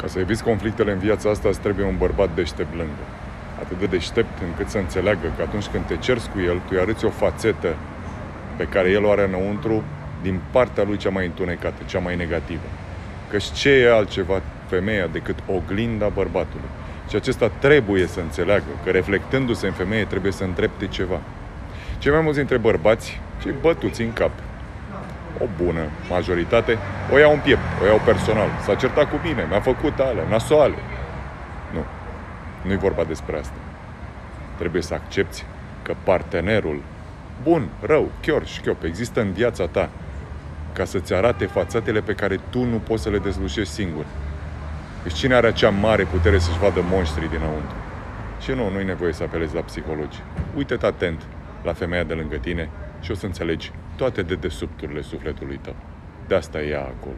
Ca să eviți conflictele în viața asta, îți trebuie un bărbat deștept lângă. Atât de deștept încât să înțeleagă că atunci când te cerți cu el, tu îi arăți o fațetă pe care el o are înăuntru din partea lui cea mai întunecată, cea mai negativă. Căci ce e altceva femeia decât oglinda bărbatului? Și acesta trebuie să înțeleagă că reflectându-se în femeie trebuie să îndrepte ceva. Cei mai mulți dintre bărbați, cei bătuți în cap, o bună majoritate, o iau în piept, o iau personal. S-a certat cu mine, mi-a făcut alea, nasoale. Nu. Nu-i vorba despre asta. Trebuie să accepti că partenerul, bun, rău, chior, șchiop, există în viața ta ca să-ți arate fațatele pe care tu nu poți să le dezlușești singur. Deci cine are acea mare putere să-și vadă monștrii dinăuntru? Și nu, nu-i nevoie să apelezi la psihologi. Uite-te atent la femeia de lângă tine și o să înțelegi toate dedesubturile sufletului tău. De asta e ea acolo.